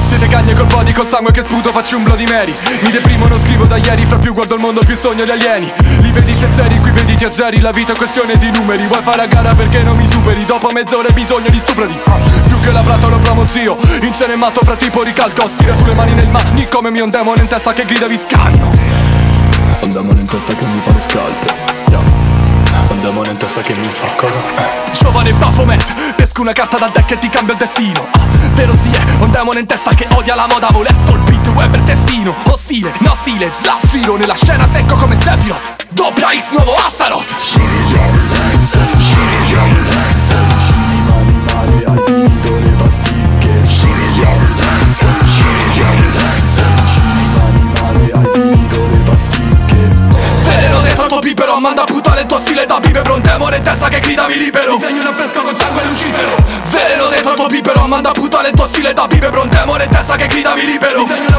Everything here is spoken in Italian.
Siete cagne col body, col sangue che sputo, faccio un bloody Mary. Mi deprimo, non scrivo da ieri, fra più guardo il mondo più sogno di alieni. Li vedi se seri, qui vedi ti azzeri, la vita è questione di numeri. Vuoi fare a gara perché non mi superi, dopo mezz'ora hai bisogno di stuprati Più che la plata lo promozio, in scena è matto fra tipo ricalco Stira sulle mani nel mani come mi un demone in testa che grida vi scanno. Un demone in testa che mi fa lo scalpo yeah. Un demone in testa che mi fa cosa? Giovane Baphomet, pesco una carta dal deck e ti cambio il destino. Ah, Vero sì è, un demone in testa che odia la moda Molesto il beat, web e testino. Ostile, no stile, zaffiro Nella scena secco come Sephiroth. Doppia X, nuovo Astaroth da bibero Un demone in testa che grida mi libero. Disegno un affresco con sangue lucifero. Veleno dentro il tuo bibero Manda puttane il tuo stile da bibero Un demone in testa che grida mi libero. Disegno